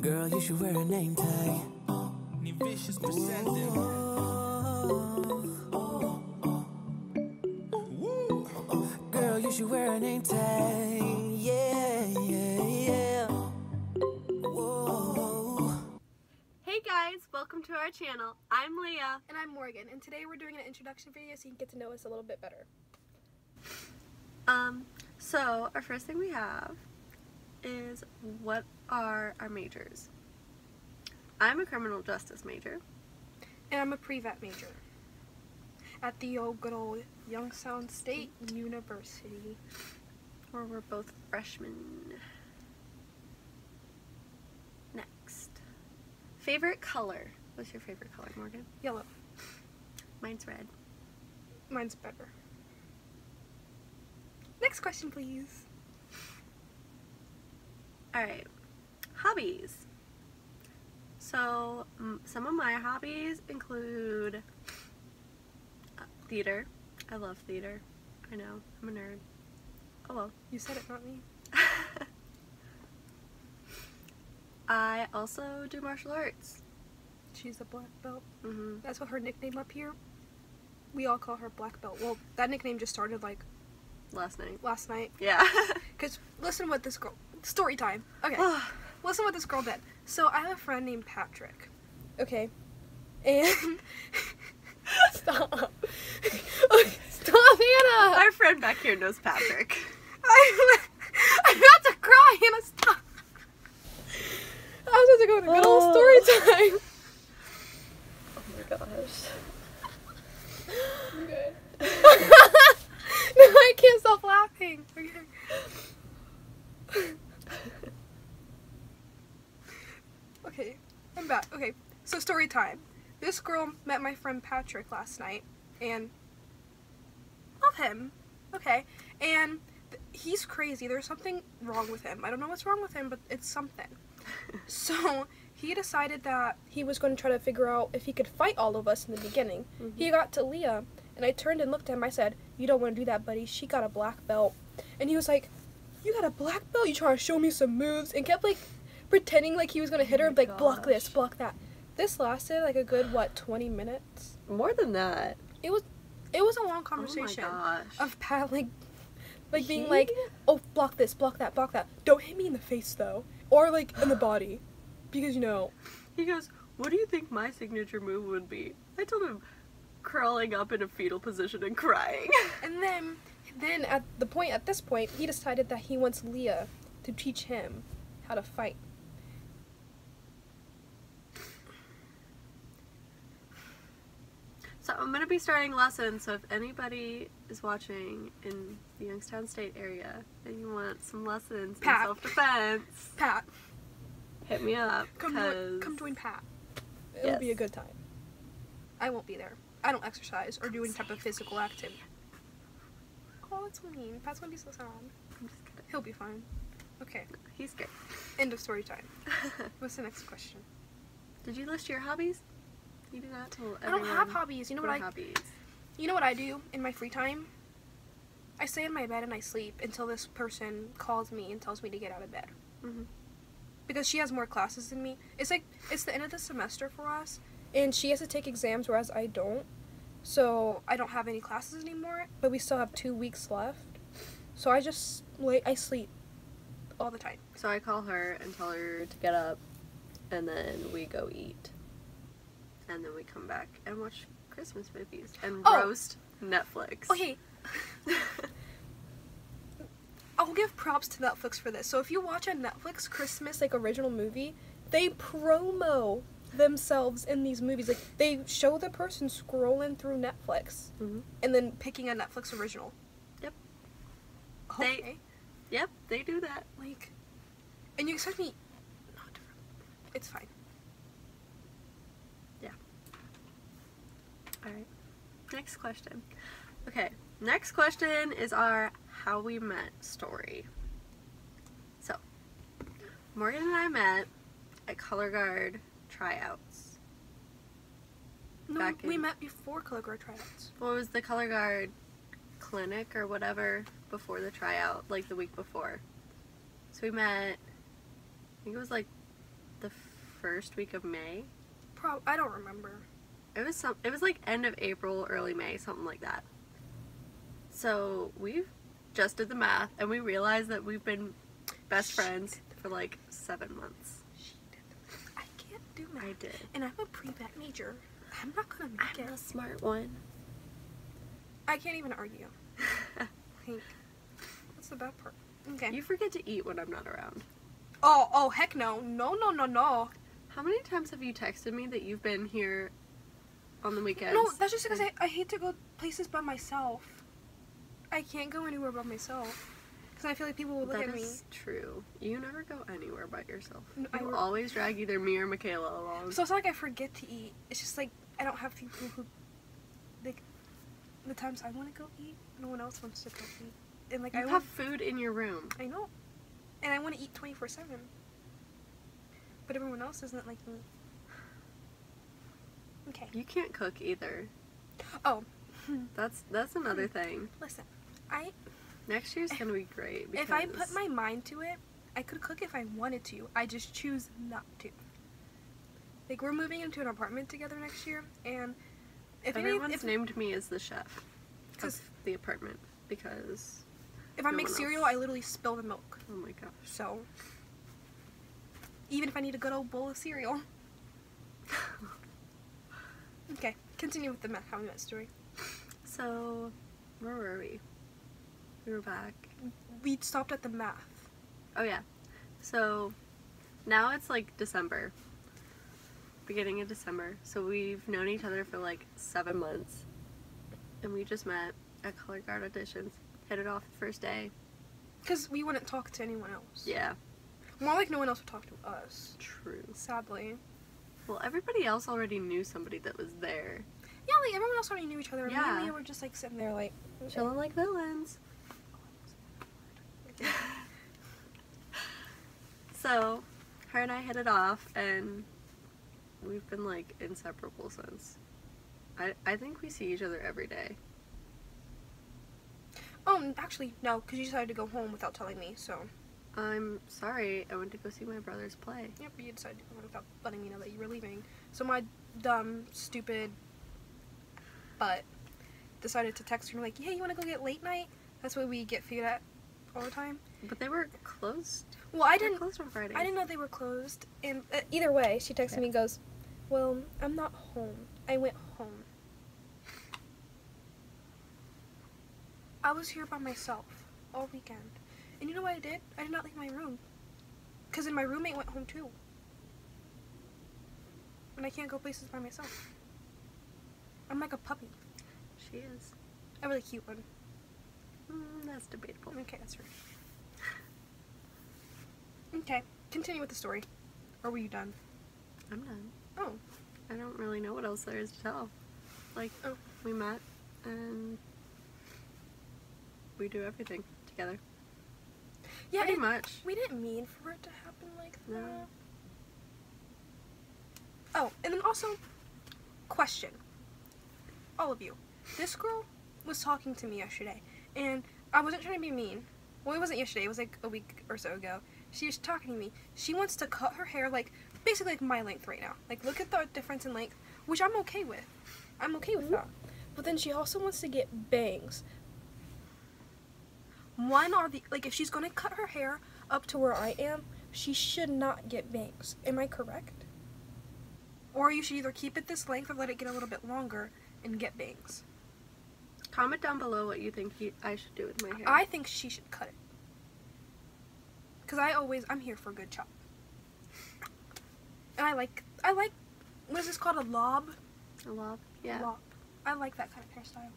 Girl, you should wear a name tag. Nivicious presenting. Girl, you should wear a name tag. Yeah, yeah, yeah. Whoa. Hey guys, welcome to our channel. I'm Leah. And I'm Morgan, and today we're doing an introduction video so you can get to know us a little bit better. Um, so our first thing we have is what are our majors? I'm a criminal justice major. And I'm a pre-vet major at the old good old Youngstown State University. Where we're both freshmen. Next. Favorite color? What's your favorite color, Morgan? Yellow. Mine's red. Mine's better. Next question, please. Alright. Hobbies. So, m- some of my hobbies include uh, theater. I love theater. I know, I'm a nerd. Oh well. You said it, not me. I also do martial arts. She's a black belt. hmm That's what her nickname up here. We all call her black belt. Well, that nickname just started like Last night. last night. Yeah. Cause listen what this girl. Story time. Okay. listen what this girl did. So I have a friend named Patrick. Okay. And stop. stop, Hannah. Our friend back here knows Patrick. I'm, I'm about to cry, Hannah. Stop. I was about to go to good old story time. Oh my gosh. I'm good. no, I can't stop laughing. Okay. Back. Okay, so story time. This girl met my friend Patrick last night, and love him. Okay, and he's crazy. There's something wrong with him. I don't know what's wrong with him, but it's something. So he decided that he was going to try to figure out if he could fight all of us in the beginning. Mm-hmm. He got to Leah, and I turned and looked at him. I said, "You don't want to do that, buddy. She got a black belt." And he was like, "You got a black belt? You trying to show me some moves?" And kept like pretending like he was gonna hit her, Oh and my be like block this, block that. This lasted like a good what, 20 minutes? More than that. It was, it was a long conversation Oh my gosh. of Pat like, like being like, "Oh, block this, block that, block that. Don't hit me in the face though, or like in the body, because you know." He goes, What do you think my signature move would be? I told him crawling up in a fetal position and crying. And then, then at the point at this point, he decided that he wants Leah to teach him how to fight. So I'm gonna be starting lessons. So if anybody is watching in the Youngstown State area and you want some lessons Pat. in self-defense, Pat, hit me up. come join, come join Pat. It'll be a good time. I won't be there. I don't exercise or do any type of physical activity. Oh, that's mean. Pat's gonna be so sad. I'm just kidding. He'll be fine. Okay, He's good. end of story time. What's the next question? Did you list your hobbies? You did not tell I don't have hobbies. You know what I? hobbies. You know what I do in my free time? I stay in my bed and I sleep until this person calls me and tells me to get out of bed. Mhm. Because she has more classes than me. It's like it's the end of the semester for us, and she has to take exams, whereas I don't. So I don't have any classes anymore, but we still have two weeks left. So I just lay, I sleep all the time. So I call her and tell her to get up, and then we go eat, and then we come back and watch Christmas movies and Oh. roast Netflix. Okay, I'll give props to Netflix for this. So if you watch a Netflix Christmas like original movie, they promo themselves in these movies. Like they show the person scrolling through Netflix Mhm. and then picking a Netflix original. Yep. Okay. They- Yep, they do that. like, and you expect me not to. It's fine. All right. Next question. Okay. Next question is our how we met story. So, Morgan and I met at Color Guard tryouts. No, we in- met before Color Guard tryouts. What was the Color Guard clinic or whatever before the tryout, like the week before? So we met. I think it was like the first week of May. Prob I don't remember. It was some. It was like end of April, early May, something like that. So we just did the math, and we realized that we've been best friends for like seven months. She did. I can't do math. I did. And I'm a pre-vet major. I'm not gonna make I'm it. the smart one. I can't even argue. Like, what's the bad part? Okay. you forget to eat when I'm not around. oh, oh, heck no. No, no, no, no. How many times have you texted me that you've been here on the weekends? No, that's just because I, I hate to go places by myself. I can't go anywhere by myself. Because I feel like people will look That at me. is true. You never go anywhere by yourself. N- I You re- always drag either me or Michaela along. So it's not like I forget to eat. It's just like I don't have people who, like, the times I want to go eat, no one else wants to go eat. And like you I have want, food in your room. I know, and I want to eat twenty four seven. But everyone else isn't like me. Okay. You can't cook either. Oh, That's that's another hmm. thing. listen, I Next year's gonna be great. Because if I put my mind to it, I could cook if I wanted to. I just choose not to. Like we're moving into an apartment together next year, and if any, everyone's if, named me as the chef of the apartment because if I make cereal, else. I literally spill the milk. oh my gosh. So even if I need a good old bowl of cereal. Okay, continue with the how we met story. So where were we? We were back. We stopped at the math. Oh yeah. So now it's like December. Beginning of December. So we've known each other for like seven months. And we just met at Color Guard auditions. Hit it off the first day. Because we wouldn't talk to anyone else. Yeah. More like no one else would talk to us. True. Sadly. Well, everybody else already knew somebody that was there. Yeah, like everyone else already knew each other. Yeah. and Leah were just like sitting there like Chilling like villains. so, her and I hit it off, and we've been like inseparable since. I, I think we see each other every day. Oh, actually, no, because you decided to go home without telling me. So, I'm sorry, I went to go see my brother's play. yep, you decided to go without letting me know that you were leaving. So my dumb, stupid, butt decided to text her and like, yeah, you want to go get late night? That's what we get food at all the time. But they were closed. Well, I They're didn't. closed on Friday. I didn't know they were closed. And uh, either way, she texted me and goes, "Well, I'm not home. I went home. I was here by myself all weekend. And you know what I did? I did not leave my room. Cuz then my roommate went home too. And I can't go places by myself. I'm like a puppy. She is. A really cute one. Mm, that's debatable. Okay, that's right. Okay, continue with the story. Or were you done? I'm done. Oh. I don't really know what else there is to tell. Like, Oh. we met, and we do everything together. Yeah, Pretty it- much. We didn't mean for it to happen like No. that. Oh, and then also, question. All of you. This girl was talking to me yesterday, and I wasn't trying to be mean. Well, it wasn't yesterday, it was like a week or so ago. She was talking to me. She wants to cut her hair like basically like my length right now. Like, look at the difference in length, which I'm okay with. I'm okay with mm-hmm. that. But then she also wants to get bangs. One or the like if she's gonna cut her hair up to where I am, she should not get bangs. Am I correct? Or you should either keep it this length or let it get a little bit longer and get bangs. Comment down below what you think you, I should do with my hair. I think she should cut it. Cause I always I'm here for a good chop. And I like I like what is this called a lob? a lob Yeah. Lob. I like that kind of hairstyle.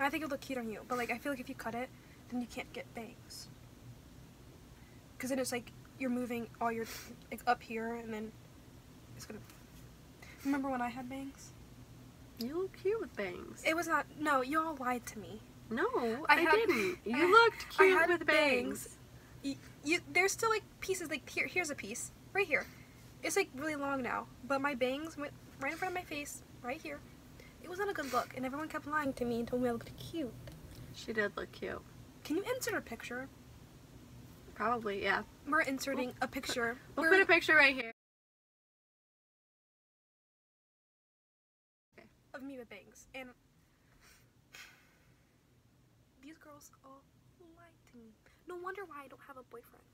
I think it'll look cute on you. But like I feel like if you cut it, then you can't get bangs. Cause then it's like you're moving all your like up here and then it's gonna Remember when I had bangs? You look cute with bangs. It was not no, you all lied to me. no, I I, had- didn't. You I- looked I cute had with bangs. bangs. You, you there's still like pieces like here here's a piece right here it's like really long now but my bangs went right in front of my face right here it was not a good look and everyone kept lying to me and told me i looked cute She did look cute. Can you insert a picture? Probably, yeah. We're inserting we'll, a picture. We'll We're, put a picture right here. Of me with bangs. And these girls all lied to me. No wonder why I don't have a boyfriend.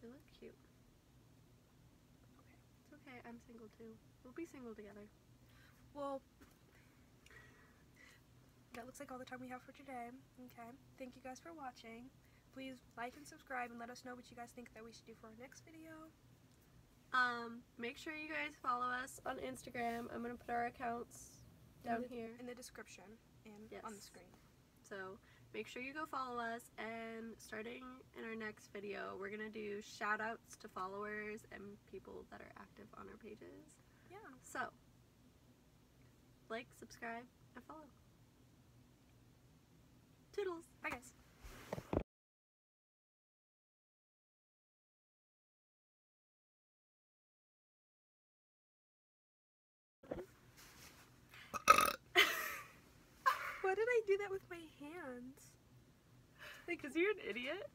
She looks cute. Okay. It's okay, I'm single too. We'll be single together. Well, that looks like all the time we have for today. Okay. Thank you guys for watching. Please like and subscribe and let us know what you guys think that we should do for our next video. Um, make sure you guys follow us on Instagram. I'm gonna put our accounts down in the, here. in the description and on the screen. So make sure you go follow us. And starting in our next video, we're gonna do shout outs to followers and people that are active on our pages. Yeah. So like, subscribe, and follow. Toodles. Bye guys. Why did I do that with my hands? Because you're an idiot.